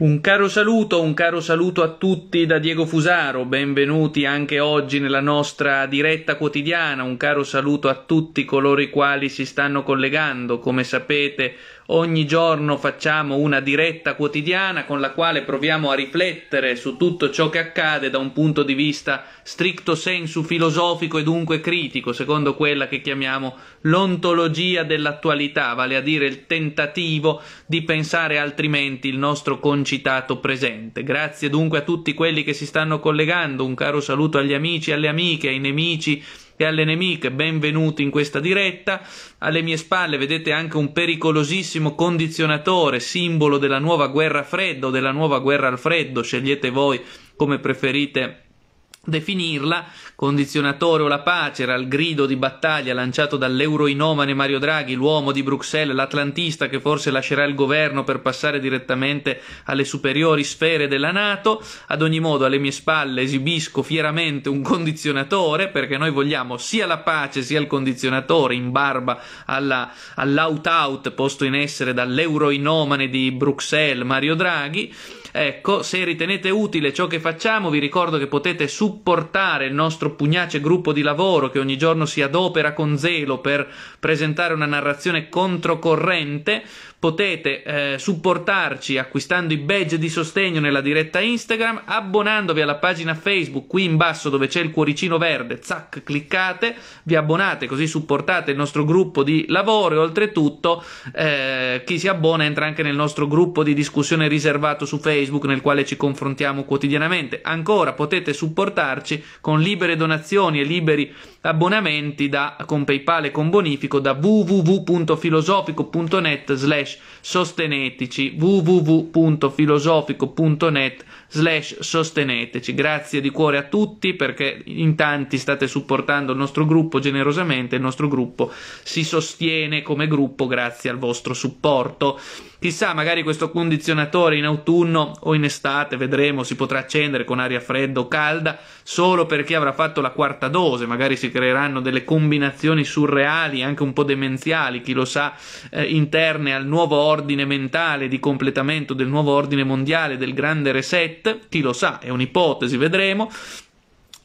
Un caro saluto, un caro saluto a tutti da Diego Fusaro, benvenuti anche oggi nella nostra diretta quotidiana, un caro saluto a tutti coloro i quali si stanno collegando, come sapete Ogni giorno facciamo una diretta quotidiana con la quale proviamo a riflettere su tutto ciò che accade da un punto di vista stricto sensu filosofico e dunque critico, secondo quella che chiamiamo l'ontologia dell'attualità, vale a dire il tentativo di pensare altrimenti il nostro concitato presente. Grazie dunque a tutti quelli che si stanno collegando, un caro saluto agli amici, alle amiche, ai nemici e alle nemiche, benvenuti in questa diretta. Alle mie spalle vedete anche un pericolosissimo condizionatore, simbolo della nuova guerra fredda o della nuova guerra al freddo, scegliete voi come preferite definirla, condizionatore o la pace era il grido di battaglia lanciato dall'euroinomane Mario Draghi, l'uomo di Bruxelles, l'atlantista che forse lascerà il governo per passare direttamente alle superiori sfere della Nato. Ad ogni modo, alle mie spalle esibisco fieramente un condizionatore perché noi vogliamo sia la pace sia il condizionatore in barba alla, all'out-out posto in essere dall'euroinomane di Bruxelles Mario Draghi. Ecco, se ritenete utile ciò che facciamo, vi ricordo che potete supportare il nostro pugnace gruppo di lavoro che ogni giorno si adopera con zelo per presentare una narrazione controcorrente potete eh, supportarci acquistando i badge di sostegno nella diretta Instagram, abbonandovi alla pagina Facebook qui in basso dove c'è il cuoricino verde, zac, cliccate, vi abbonate così supportate il nostro gruppo di lavoro e oltretutto eh, chi si abbona entra anche nel nostro gruppo di discussione riservato su Facebook nel quale ci confrontiamo quotidianamente. Ancora potete supportarci con libere donazioni e liberi abbonamenti da, con PayPal e con bonifico da www.filosofico.net slash sostenetici www.filosofico.net slash sosteneteci grazie di cuore a tutti perché in tanti state supportando il nostro gruppo generosamente il nostro gruppo si sostiene come gruppo grazie al vostro supporto. Chissà magari questo condizionatore in autunno o in estate vedremo si potrà accendere con aria fredda o calda solo perché avrà fatto la quarta dose. Magari si creeranno delle combinazioni surreali anche un po' demenziali chi lo sa eh, interne al nuovo ordine mentale di completamento del nuovo ordine mondiale del grande reset chi lo sa, è un'ipotesi, vedremo.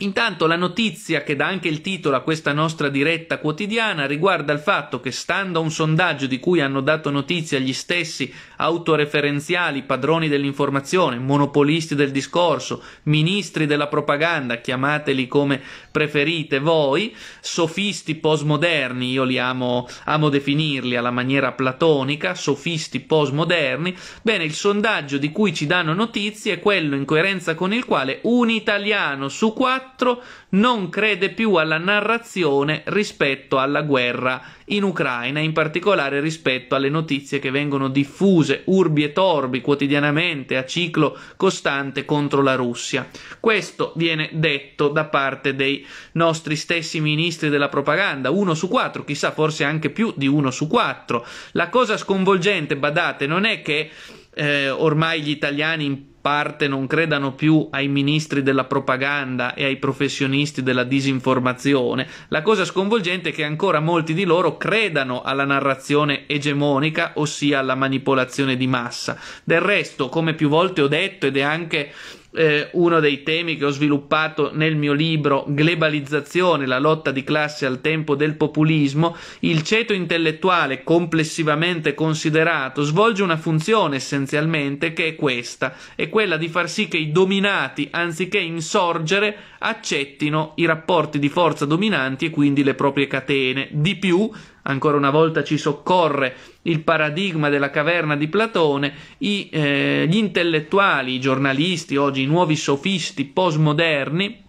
Intanto la notizia che dà anche il titolo a questa nostra diretta quotidiana riguarda il fatto che, stando a un sondaggio di cui hanno dato notizia gli stessi autoreferenziali padroni dell'informazione, monopolisti del discorso, ministri della propaganda, chiamateli come preferite voi, sofisti postmoderni, io li amo, amo definirli alla maniera platonica, sofisti postmoderni, bene, il sondaggio di cui ci danno notizie è quello in coerenza con il quale un italiano su quattro 4 non crede più alla narrazione rispetto alla guerra in Ucraina, in particolare rispetto alle notizie che vengono diffuse urbi e torbi quotidianamente a ciclo costante contro la Russia. Questo viene detto da parte dei nostri stessi ministri della propaganda, uno su quattro, chissà forse anche più di uno su quattro. La cosa sconvolgente, badate, non è che eh, ormai gli italiani in parte non credano più ai ministri della propaganda e ai professionisti della disinformazione. La cosa sconvolgente è che ancora molti di loro credano alla narrazione egemonica, ossia alla manipolazione di massa. Del resto, come più volte ho detto ed è anche eh, uno dei temi che ho sviluppato nel mio libro Globalizzazione, la lotta di classe al tempo del populismo, il ceto intellettuale complessivamente considerato svolge una funzione essenzialmente che è questa, è quella di far sì che i dominati, anziché insorgere, accettino i rapporti di forza dominanti e quindi le proprie catene. Di più, ancora una volta ci soccorre il paradigma della caverna di Platone, i, eh, gli intellettuali, i giornalisti, oggi i nuovi sofisti postmoderni,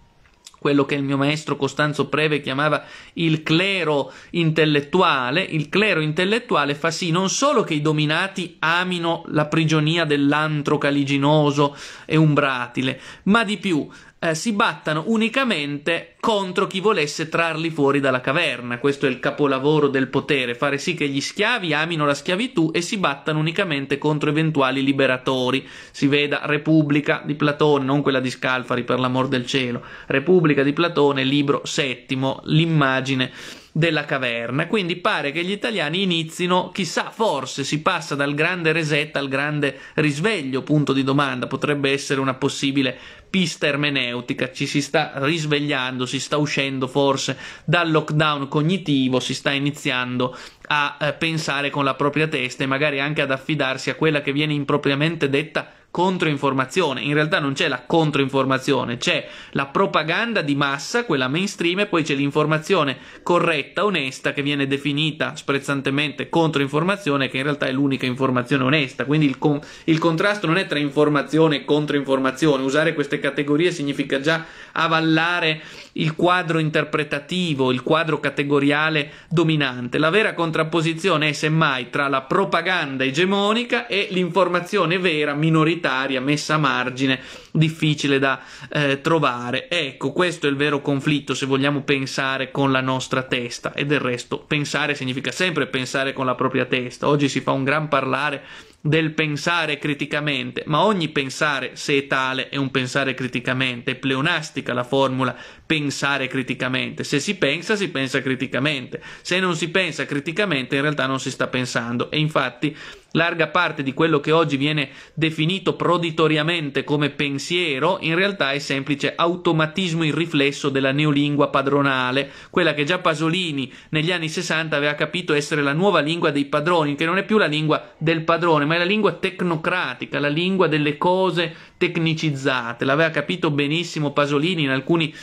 quello che il mio maestro Costanzo Preve chiamava il clero intellettuale, il clero intellettuale fa sì non solo che i dominati amino la prigionia dell'antro caliginoso e umbratile, ma di più eh, si battano unicamente contro chi volesse trarli fuori dalla caverna. Questo è il capolavoro del potere, fare sì che gli schiavi amino la schiavitù e si battano unicamente contro eventuali liberatori. Si veda Repubblica di Platone, non quella di Scalfari per l'amor del cielo. Repubblica di Platone, libro settimo, l'immagine della caverna. Quindi pare che gli italiani inizino, chissà, forse si passa dal grande reset al grande risveglio, punto di domanda, potrebbe essere una possibile pista ermeneutica, ci si sta risvegliando, si sta uscendo forse dal lockdown cognitivo, si sta iniziando a eh, pensare con la propria testa e magari anche ad affidarsi a quella che viene impropriamente detta controinformazione. In realtà non c'è la controinformazione, c'è la propaganda di massa, quella mainstream, e poi c'è l'informazione corretta, onesta, che viene definita sprezzantemente controinformazione, che in realtà è l'unica informazione onesta. Quindi il, con- il contrasto non è tra informazione e controinformazione. Usare queste categorie significa già avallare il quadro interpretativo, il quadro categoriale dominante. La vera contrapposizione è semmai tra la propaganda egemonica e l'informazione vera minoritaria minoritaria, messa a margine, difficile da eh, trovare. Ecco, questo è il vero conflitto se vogliamo pensare con la nostra testa e del resto pensare significa sempre pensare con la propria testa. Oggi si fa un gran parlare del pensare criticamente, ma ogni pensare, se è tale, è un pensare criticamente, è pleonastica la formula pensare criticamente. Se si pensa, si pensa criticamente. Se non si pensa criticamente, in realtà non si sta pensando. E infatti larga parte di quello che oggi viene definito proditoriamente come pensiero, in realtà è semplice automatismo in riflesso della neolingua padronale, quella che già Pasolini negli anni 60 aveva capito essere la nuova lingua dei padroni, che non è più la lingua del padrone, ma è la lingua tecnocratica, la lingua delle cose tecnicizzate. L'aveva capito benissimo Pasolini in alcuni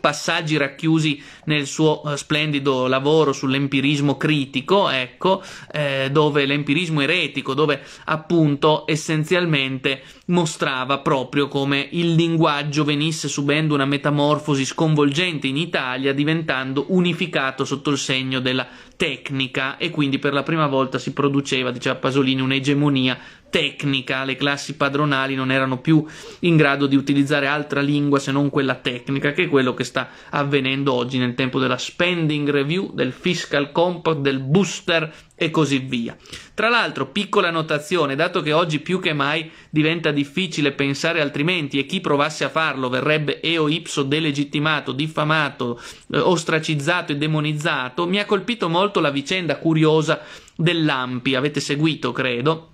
passaggi racchiusi nel suo uh, splendido lavoro sull'empirismo critico, ecco, eh, dove l'empirismo eretico, dove appunto essenzialmente mostrava proprio come il linguaggio venisse subendo una metamorfosi sconvolgente in Italia, diventando unificato sotto il segno della tecnica. E quindi per la prima volta si produceva, diceva Pasolini, un'egemonia tecnica, le classi padronali non erano più in grado di utilizzare altra lingua se non quella tecnica, che è quello che sta avvenendo oggi nel tempo della spending review, del fiscal compact, del booster e così via. Tra l'altro, piccola notazione, dato che oggi più che mai diventa difficile pensare altrimenti e chi provasse a farlo verrebbe eo ipso delegittimato, diffamato, eh, ostracizzato e demonizzato, mi ha colpito molto la vicenda curiosa dell'Ampi, avete seguito, credo,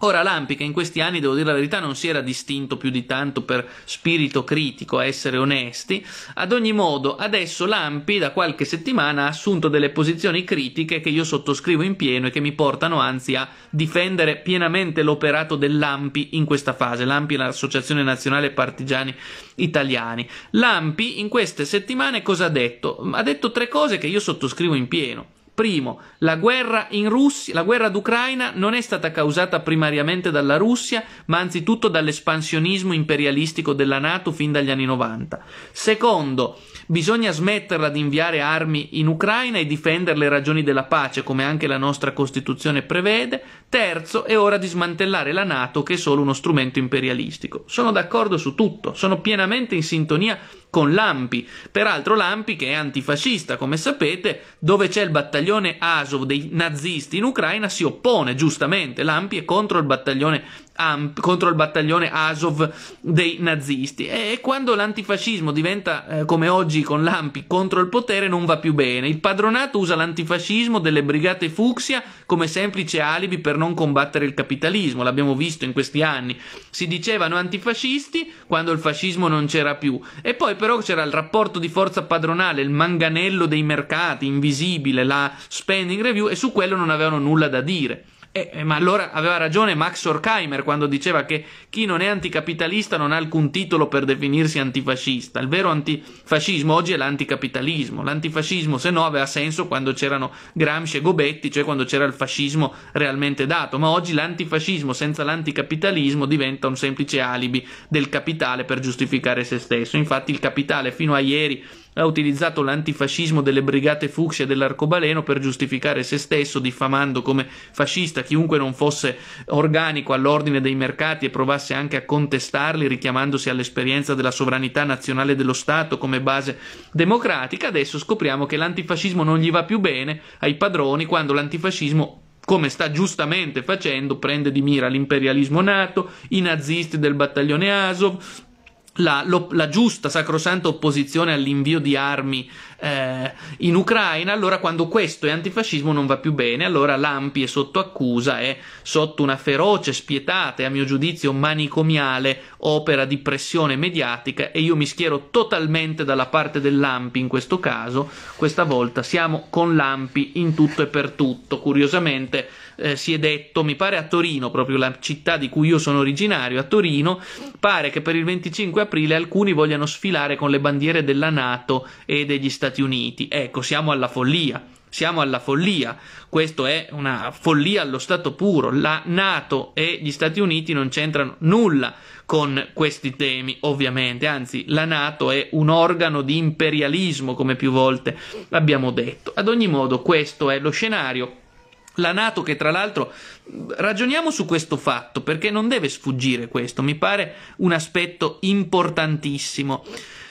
Ora Lampi, che in questi anni, devo dire la verità, non si era distinto più di tanto per spirito critico, a essere onesti, ad ogni modo adesso Lampi da qualche settimana ha assunto delle posizioni critiche che io sottoscrivo in pieno e che mi portano anzi a difendere pienamente l'operato dell'Ampi in questa fase. L'Ampi è l'Associazione Nazionale Partigiani Italiani. L'Ampi in queste settimane cosa ha detto? Ha detto tre cose che io sottoscrivo in pieno. Primo, la guerra Russia, la guerra d'Ucraina non è stata causata primariamente dalla Russia, ma anzitutto dall'espansionismo imperialistico della Nato fin dagli anni 90. Secondo, bisogna smetterla di inviare armi in Ucraina e difendere le ragioni della pace, come anche la nostra Costituzione prevede. Terzo, è ora di smantellare la Nato, che è solo uno strumento imperialistico. Sono d'accordo su tutto, sono pienamente in sintonia con Lampi. Peraltro Lampi che è antifascista, come sapete, dove c'è il battaglione Azov dei nazisti in Ucraina si oppone giustamente. Lampi è contro il battaglione Contro il battaglione Azov dei nazisti. E quando l'antifascismo diventa eh, come oggi con l'Ampi contro il potere non va più bene. Il padronato usa l'antifascismo delle brigate fucsia come semplice alibi per non combattere il capitalismo. L'abbiamo visto in questi anni. Si dicevano antifascisti quando il fascismo non c'era più. E poi però c'era il rapporto di forza padronale il manganello dei mercati invisibile la spending review e su quello non avevano nulla da dire eh, eh, ma allora aveva ragione Max Horkheimer quando diceva che chi non è anticapitalista non ha alcun titolo per definirsi antifascista. Il vero antifascismo oggi è l'anticapitalismo. L'antifascismo, se no, aveva senso quando c'erano Gramsci e Gobetti, cioè quando c'era il fascismo realmente dato. Ma oggi l'antifascismo senza l'anticapitalismo diventa un semplice alibi del capitale per giustificare se stesso. Infatti, il capitale fino a ieri ha utilizzato l'antifascismo delle brigate fucsia dell'arcobaleno per giustificare se stesso, diffamando come fascista chiunque non fosse organico all'ordine dei mercati e provasse anche a contestarli, richiamandosi all'esperienza della sovranità nazionale dello Stato come base democratica. Adesso scopriamo che l'antifascismo non gli va più bene ai padroni quando l'antifascismo come sta giustamente facendo, prende di mira l'imperialismo nato, i nazisti del battaglione Azov, la, lo, la, giusta, sacrosanta opposizione all'invio di armi eh, in Ucraina, allora quando questo è antifascismo non va più bene, allora l'AMPI è sotto accusa, è sotto una feroce, spietata e a mio giudizio manicomiale opera di pressione mediatica e io mi schiero totalmente dalla parte dell'AMPI in questo caso, questa volta siamo con l'AMPI in tutto e per tutto, curiosamente eh, si è detto, mi pare a Torino, proprio la città di cui io sono originario, a Torino, pare che per il 25 aprile alcuni vogliano sfilare con le bandiere della Nato e degli Stati Uniti. Ecco, siamo alla follia. Siamo alla follia, questo è una follia allo stato puro. La Nato e gli Stati Uniti non c'entrano nulla con questi temi, ovviamente, anzi la Nato è un organo di imperialismo, come più volte abbiamo detto. Ad ogni modo, questo è lo scenario la Nato che tra l'altro ragioniamo su questo fatto perché non deve sfuggire questo, mi pare un aspetto importantissimo.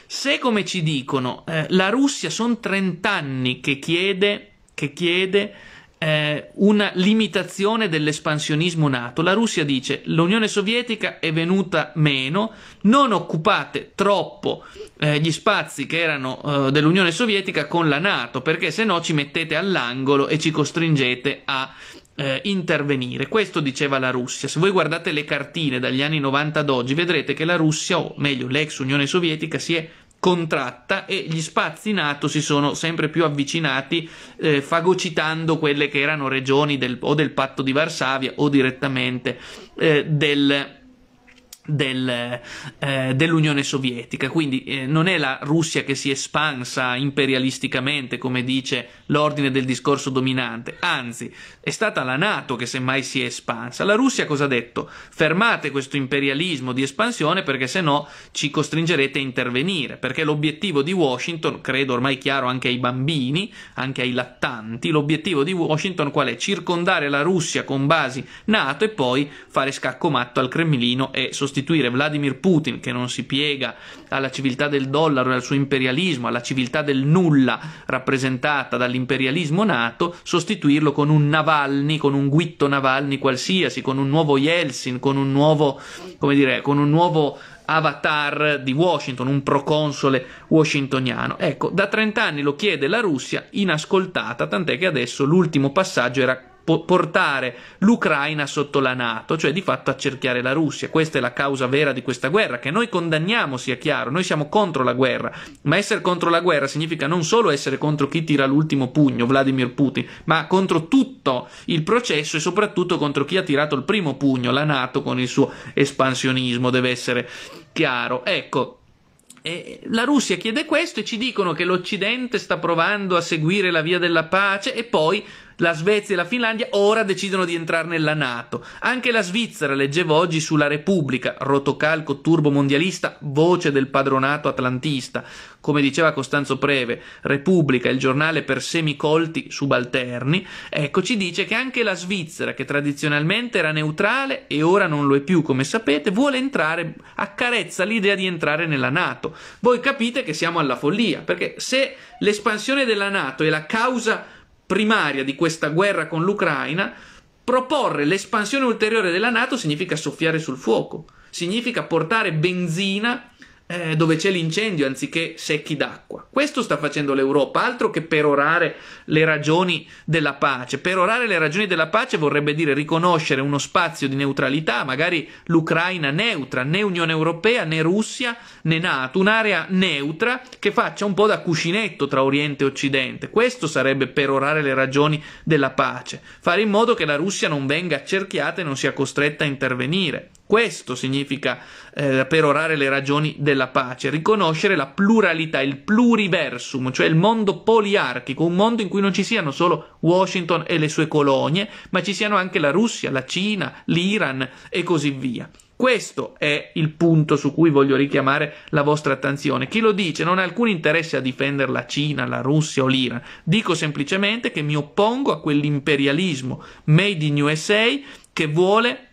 Se come ci dicono eh, la Russia sono 30 anni che chiede, che chiede eh, una limitazione dell'espansionismo NATO. La Russia dice l'Unione Sovietica è venuta meno, non occupate troppo eh, gli spazi che erano eh, dell'Unione Sovietica con la NATO, perché se no ci mettete all'angolo e ci costringete a eh, intervenire. Questo diceva la Russia. Se voi guardate le cartine dagli anni 90 ad oggi, vedrete che la Russia, o meglio l'ex Unione Sovietica, si è contratta e gli spazi NATO si sono sempre più avvicinati eh, fagocitando quelle che erano regioni del, o del patto di Varsavia o direttamente eh, del del, eh, dell'Unione Sovietica, quindi eh, non è la Russia che si è espansa imperialisticamente, come dice l'ordine del discorso dominante, anzi è stata la Nato che semmai si è espansa. La Russia cosa ha detto? Fermate questo imperialismo di espansione perché se no ci costringerete a intervenire, perché l'obiettivo di Washington, credo ormai chiaro anche ai bambini, anche ai lattanti, l'obiettivo di Washington qual è? Circondare la Russia con basi NATO e poi fare scacco matto al Cremlino e sostituire sostituire Vladimir Putin, che non si piega alla civiltà del dollaro e al suo imperialismo, alla civiltà del nulla rappresentata dall'imperialismo nato, sostituirlo con un Navalny, con un Guitto Navalny qualsiasi, con un nuovo Yeltsin, con un nuovo, come dire, con un nuovo avatar di Washington, un proconsole washingtoniano. Ecco, da 30 anni lo chiede la Russia, inascoltata, tant'è che adesso l'ultimo passaggio era portare l'Ucraina sotto la Nato, cioè di fatto accerchiare la Russia. Questa è la causa vera di questa guerra, che noi condanniamo, sia chiaro, noi siamo contro la guerra, ma essere contro la guerra significa non solo essere contro chi tira l'ultimo pugno, Vladimir Putin, ma contro tutto il processo e soprattutto contro chi ha tirato il primo pugno, la Nato con il suo espansionismo, deve essere chiaro. Ecco, la Russia chiede questo e ci dicono che l'Occidente sta provando a seguire la via della pace e poi la Svezia e la Finlandia ora decidono di entrare nella Nato. Anche la Svizzera, leggevo oggi sulla Repubblica, rotocalco turbo mondialista, voce del padronato atlantista. Come diceva Costanzo Preve, Repubblica, il giornale per semicolti subalterni, ecco ci dice che anche la Svizzera, che tradizionalmente era neutrale e ora non lo è più, come sapete, vuole entrare, accarezza l'idea di entrare nella Nato. Voi capite che siamo alla follia, perché se l'espansione della Nato è la causa primaria di questa guerra con l'Ucraina, proporre l'espansione ulteriore della Nato significa soffiare sul fuoco, significa portare benzina eh, dove c'è l'incendio anziché secchi d'acqua. Questo sta facendo l'Europa, altro che perorare le ragioni della pace. Perorare le ragioni della pace vorrebbe dire riconoscere uno spazio di neutralità, magari l'Ucraina neutra, né Unione Europea, né Russia, né NATO, un'area neutra che faccia un po' da cuscinetto tra Oriente e Occidente. Questo sarebbe perorare le ragioni della pace, fare in modo che la Russia non venga accerchiata e non sia costretta a intervenire. Questo significa eh, perorare le ragioni della pace, riconoscere la pluralità, il pluriversum, cioè il mondo poliarchico, un mondo in cui non ci siano solo Washington e le sue colonie, ma ci siano anche la Russia, la Cina, l'Iran e così via. Questo è il punto su cui voglio richiamare la vostra attenzione. Chi lo dice non ha alcun interesse a difendere la Cina, la Russia o l'Iran. Dico semplicemente che mi oppongo a quell'imperialismo made in USA che vuole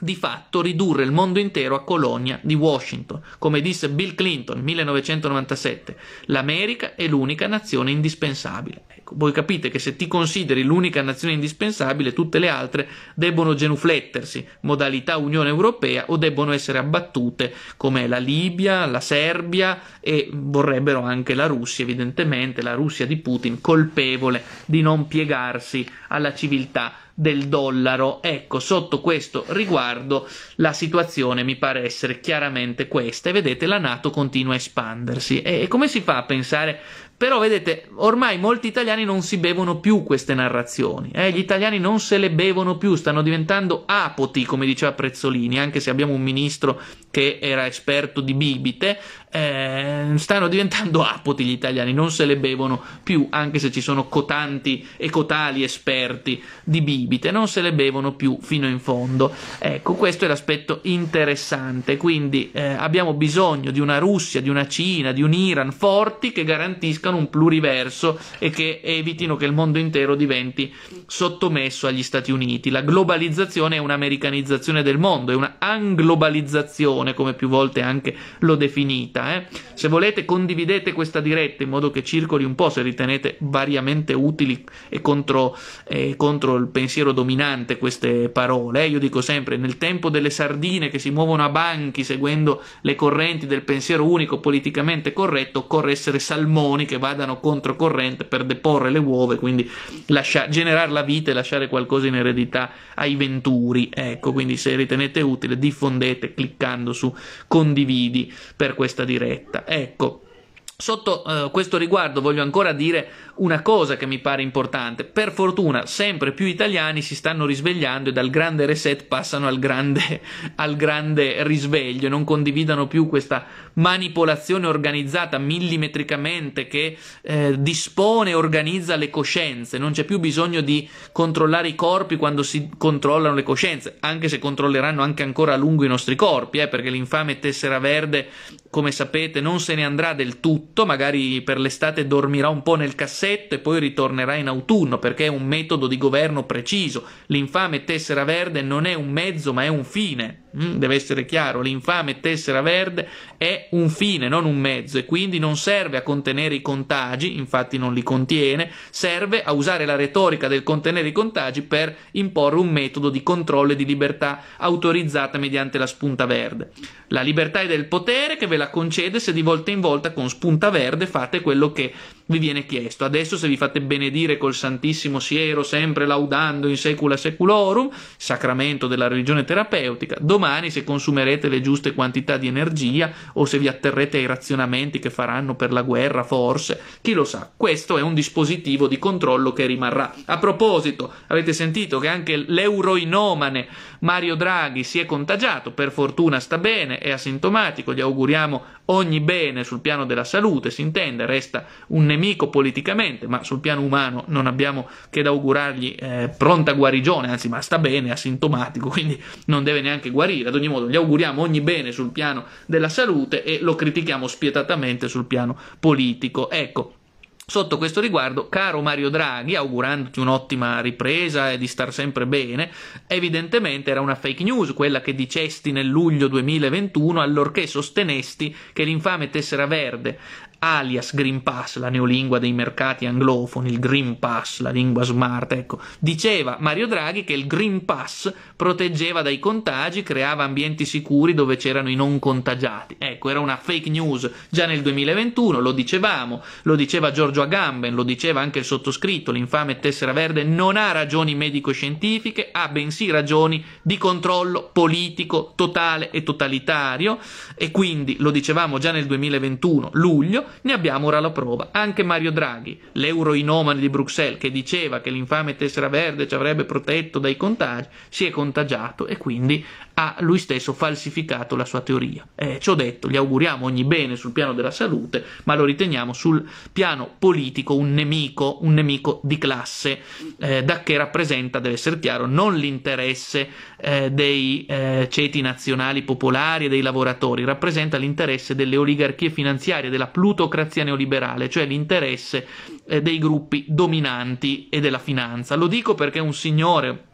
di fatto ridurre il mondo intero a colonia di Washington. Come disse Bill Clinton nel 1997, l'America è l'unica nazione indispensabile. Ecco, voi capite che se ti consideri l'unica nazione indispensabile, tutte le altre debbono genuflettersi, modalità Unione Europea, o debbono essere abbattute come la Libia, la Serbia e vorrebbero anche la Russia, evidentemente la Russia di Putin, colpevole di non piegarsi alla civiltà del dollaro. Ecco, sotto questo riguardo la situazione mi pare essere chiaramente questa e vedete la Nato continua a espandersi. E come si fa a pensare però vedete, ormai molti italiani non si bevono più queste narrazioni, eh? gli italiani non se le bevono più, stanno diventando apoti, come diceva Prezzolini, anche se abbiamo un ministro che era esperto di bibite, eh, stanno diventando apoti gli italiani, non se le bevono più, anche se ci sono cotanti e cotali esperti di bibite, non se le bevono più fino in fondo. Ecco, questo è l'aspetto interessante, quindi eh, abbiamo bisogno di una Russia, di una Cina, di un Iran forti che garantiscano garantiscano un pluriverso e che evitino che il mondo intero diventi sottomesso agli Stati Uniti. La globalizzazione è un'americanizzazione del mondo, è una anglobalizzazione, come più volte anche l'ho definita. Eh? Se volete condividete questa diretta in modo che circoli un po', se ritenete variamente utili e contro, eh, contro il pensiero dominante queste parole. Eh? Io dico sempre, nel tempo delle sardine che si muovono a banchi seguendo le correnti del pensiero unico politicamente corretto, occorre essere salmoni che vadano controcorrente per deporre le uova e quindi lascia, generare la vita e lasciare qualcosa in eredità ai venturi. Ecco, quindi se ritenete utile diffondete cliccando su condividi per questa diretta. Ecco. Sotto uh, questo riguardo voglio ancora dire una cosa che mi pare importante. Per fortuna sempre più italiani si stanno risvegliando e dal grande reset passano al grande, al grande risveglio, non condividano più questa manipolazione organizzata millimetricamente che eh, dispone e organizza le coscienze. Non c'è più bisogno di controllare i corpi quando si controllano le coscienze, anche se controlleranno anche ancora a lungo i nostri corpi, eh, perché l'infame tessera verde, come sapete, non se ne andrà del tutto, magari per l'estate dormirà un po' nel cassetto e poi ritornerà in autunno perché è un metodo di governo preciso. L'infame tessera verde non è un mezzo ma è un fine. Mm, deve essere chiaro, l'infame tessera verde è un fine, non un mezzo e quindi non serve a contenere i contagi, infatti non li contiene, serve a usare la retorica del contenere i contagi per imporre un metodo di controllo e di libertà autorizzata mediante la spunta verde. La libertà è del potere che ve la concede se di volta in volta con spunta verde fate quello che vi viene chiesto. Adesso se vi fate benedire col Santissimo Siero, sempre laudando in secula seculorum, sacramento della religione terapeutica, domani se consumerete le giuste quantità di energia o se vi atterrete ai razionamenti che faranno per la guerra, forse, chi lo sa. Questo è un dispositivo di controllo che rimarrà. A proposito, avete sentito che anche l'euroinomane Mario Draghi si è contagiato, per fortuna sta bene, è asintomatico, gli auguriamo ogni bene sul piano della salute, si intende, resta un nemico politicamente, ma sul piano umano non abbiamo che da augurargli eh, pronta guarigione, anzi, ma sta bene, è asintomatico, quindi non deve neanche guarire. Ad ogni modo, gli auguriamo ogni bene sul piano della salute e lo critichiamo spietatamente sul piano politico. Ecco, Sotto questo riguardo, caro Mario Draghi, augurandoti un'ottima ripresa e di star sempre bene, evidentemente era una fake news quella che dicesti nel luglio 2021 allorché sostenesti che l'infame tessera verde alias Green Pass, la neolingua dei mercati anglofoni, il Green Pass, la lingua smart, ecco, diceva Mario Draghi che il Green Pass proteggeva dai contagi, creava ambienti sicuri dove c'erano i non contagiati. Ecco, era una fake news già nel 2021, lo dicevamo, lo diceva Giorgio Agamben, lo diceva anche il sottoscritto, l'infame tessera verde non ha ragioni medico-scientifiche, ha bensì ragioni di controllo politico totale e totalitario e quindi lo dicevamo già nel 2021, luglio, ne abbiamo ora la prova. Anche Mario Draghi, l'euroinomane di Bruxelles, che diceva che l'infame tessera verde ci avrebbe protetto dai contagi, si è contagiato e quindi ha lui stesso falsificato la sua teoria. Eh, ci detto, gli auguriamo ogni bene sul piano della salute, ma lo riteniamo sul piano politico un nemico, un nemico di classe, eh, da che rappresenta, deve essere chiaro, non l'interesse eh, dei eh, ceti nazionali popolari e dei lavoratori, rappresenta l'interesse delle oligarchie finanziarie, della plutocrazia neoliberale, cioè l'interesse eh, dei gruppi dominanti e della finanza. Lo dico perché un signore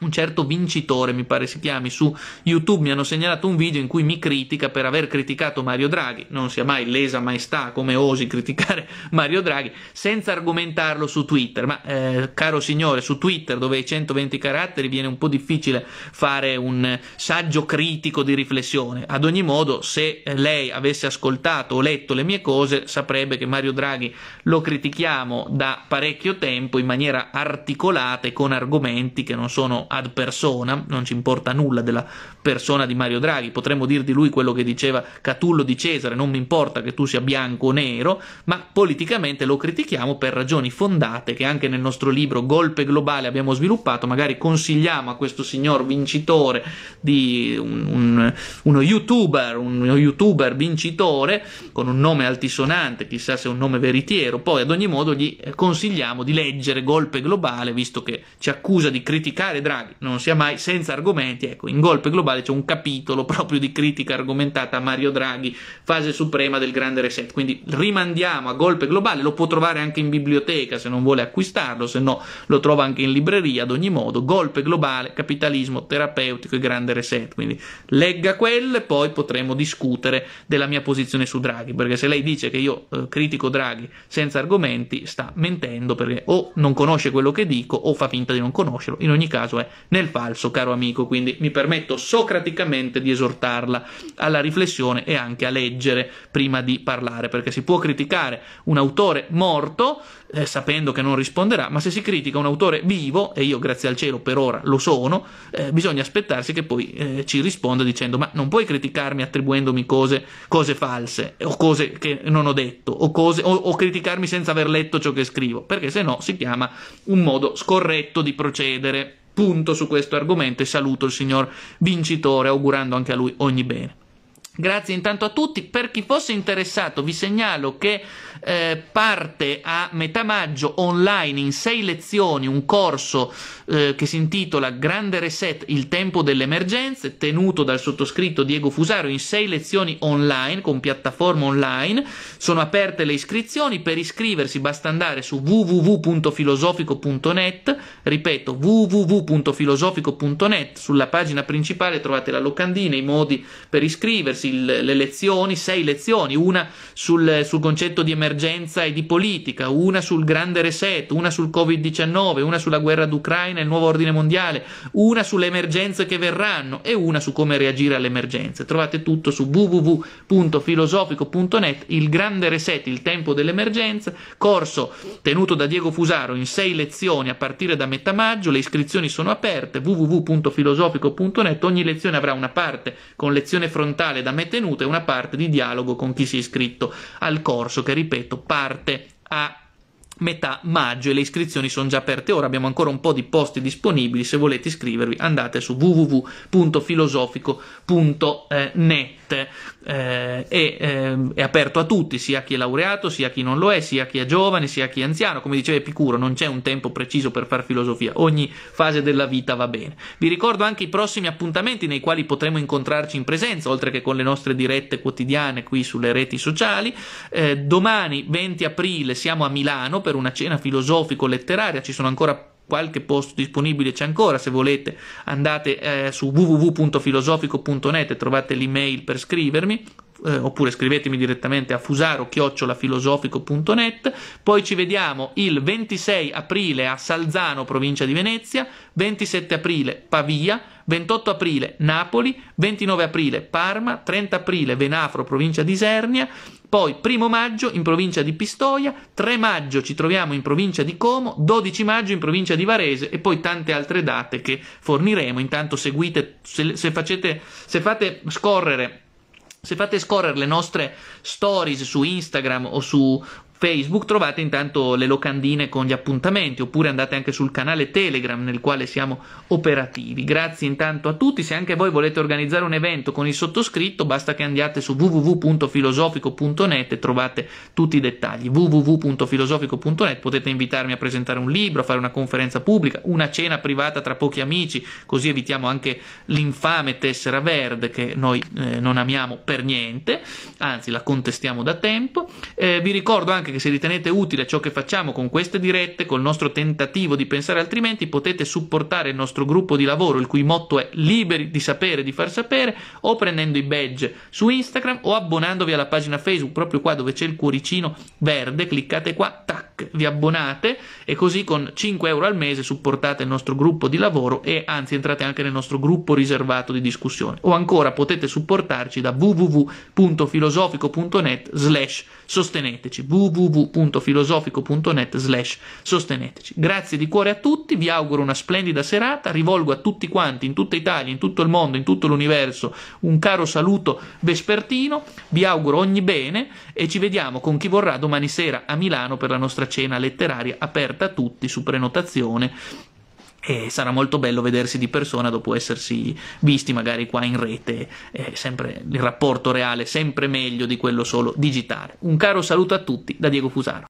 un certo vincitore, mi pare si chiami, su YouTube mi hanno segnalato un video in cui mi critica per aver criticato Mario Draghi, non sia mai lesa maestà come osi criticare Mario Draghi, senza argomentarlo su Twitter. Ma eh, caro signore, su Twitter dove hai 120 caratteri viene un po' difficile fare un saggio critico di riflessione. Ad ogni modo, se lei avesse ascoltato o letto le mie cose, saprebbe che Mario Draghi lo critichiamo da parecchio tempo in maniera articolata e con argomenti che non sono ad persona, non ci importa nulla della persona di Mario Draghi, potremmo dir di lui quello che diceva Catullo di Cesare, non mi importa che tu sia bianco o nero, ma politicamente lo critichiamo per ragioni fondate che anche nel nostro libro Golpe Globale abbiamo sviluppato, magari consigliamo a questo signor vincitore di un, un, uno youtuber, uno youtuber vincitore con un nome altisonante, chissà se è un nome veritiero, poi ad ogni modo gli consigliamo di leggere Golpe Globale, visto che ci accusa di criticare Draghi Draghi non sia mai senza argomenti. Ecco, in Golpe Globale c'è un capitolo proprio di critica argomentata a Mario Draghi, fase suprema del grande reset. Quindi rimandiamo a Golpe Globale, lo può trovare anche in biblioteca se non vuole acquistarlo, se no lo trova anche in libreria. Ad ogni modo, Golpe Globale, capitalismo terapeutico e grande reset. Quindi legga quello e poi potremo discutere della mia posizione su Draghi, perché se lei dice che io eh, critico Draghi senza argomenti, sta mentendo perché o non conosce quello che dico o fa finta di non conoscerlo. In ogni caso è nel falso, caro amico, quindi mi permetto socraticamente di esortarla alla riflessione e anche a leggere prima di parlare, perché si può criticare un autore morto eh, sapendo che non risponderà, ma se si critica un autore vivo, e io grazie al cielo per ora lo sono, eh, bisogna aspettarsi che poi eh, ci risponda dicendo ma non puoi criticarmi attribuendomi cose, cose false o cose che non ho detto o, cose, o, o criticarmi senza aver letto ciò che scrivo, perché se no si chiama un modo scorretto di procedere punto su questo argomento e saluto il signor vincitore augurando anche a lui ogni bene. Grazie intanto a tutti. Per chi fosse interessato, vi segnalo che eh, parte a metà maggio online in sei lezioni un corso eh, che si intitola Grande Reset, il tempo delle emergenze, tenuto dal sottoscritto Diego Fusaro in sei lezioni online, con piattaforma online. Sono aperte le iscrizioni. Per iscriversi basta andare su www.filosofico.net. Ripeto, www.filosofico.net. Sulla pagina principale trovate la locandina, i modi per iscriversi il, le lezioni, sei lezioni, una sul, sul, concetto di emergenza e di politica, una sul grande reset, una sul Covid-19, una sulla guerra d'Ucraina e il nuovo ordine mondiale, una sulle emergenze che verranno e una su come reagire alle emergenze. Trovate tutto su www.filosofico.net, il grande reset, il tempo dell'emergenza, corso tenuto da Diego Fusaro in sei lezioni a partire da metà maggio, le iscrizioni sono aperte, www.filosofico.net, ogni lezione avrà una parte con lezione frontale da me tenuta e una parte di dialogo con chi si è iscritto al corso che ripeto parte a metà maggio e le iscrizioni sono già aperte. Ora, abbiamo ancora un po' di posti disponibili, se volete iscrivervi andate su www.filosofico.net eh, è, eh, è, aperto a tutti, sia chi è laureato, sia chi non lo è, sia chi è giovane, sia chi è anziano, come diceva Epicuro, non c'è un tempo preciso per fare filosofia, ogni fase della vita va bene. Vi ricordo anche i prossimi appuntamenti nei quali potremo incontrarci in presenza, oltre che con le nostre dirette quotidiane qui sulle reti sociali. Eh, domani 20 aprile siamo a Milano per una cena filosofico-letteraria, ci sono ancora qualche posto disponibile c'è ancora, se volete andate eh, su www.filosofico.net e trovate l'email per scrivermi. Eh, oppure scrivetemi direttamente a fusaro-filosofico.net poi ci vediamo il 26 aprile a Salzano, provincia di Venezia 27 aprile Pavia 28 aprile Napoli 29 aprile Parma 30 aprile Venafro, provincia di Isernia poi primo maggio in provincia di Pistoia, 3 maggio ci troviamo in provincia di Como, 12 maggio in provincia di Varese e poi tante altre date che forniremo. Intanto seguite, se, se, facete, se fate scorrere se fate scorrere le nostre stories su Instagram o su Facebook trovate intanto le locandine con gli appuntamenti oppure andate anche sul canale Telegram nel quale siamo operativi. Grazie intanto a tutti, se anche voi volete organizzare un evento con il sottoscritto basta che andiate su www.filosofico.net e trovate tutti i dettagli. www.filosofico.net potete invitarmi a presentare un libro, a fare una conferenza pubblica, una cena privata tra pochi amici, così evitiamo anche l'infame tessera verde che noi eh, non amiamo per niente, anzi la contestiamo da tempo. Eh, vi ricordo anche anche che se ritenete utile ciò che facciamo con queste dirette, col nostro tentativo di pensare altrimenti, potete supportare il nostro gruppo di lavoro, il cui motto è liberi di sapere, di far sapere, o prendendo i badge su Instagram o abbonandovi alla pagina Facebook, proprio qua dove c'è il cuoricino verde, cliccate qua, tac, vi abbonate e così con 5 euro al mese supportate il nostro gruppo di lavoro e anzi entrate anche nel nostro gruppo riservato di discussione. O ancora potete supportarci da www.filosofico.net slash sosteneteci www.filosofico.net slash sosteneteci grazie di cuore a tutti vi auguro una splendida serata rivolgo a tutti quanti in tutta Italia in tutto il mondo in tutto l'universo un caro saluto vespertino vi auguro ogni bene e ci vediamo con chi vorrà domani sera a Milano per la nostra cena letteraria aperta a tutti su prenotazione e sarà molto bello vedersi di persona dopo essersi visti magari qua in rete, eh, sempre il rapporto reale sempre meglio di quello solo digitale. Un caro saluto a tutti da Diego Fusaro.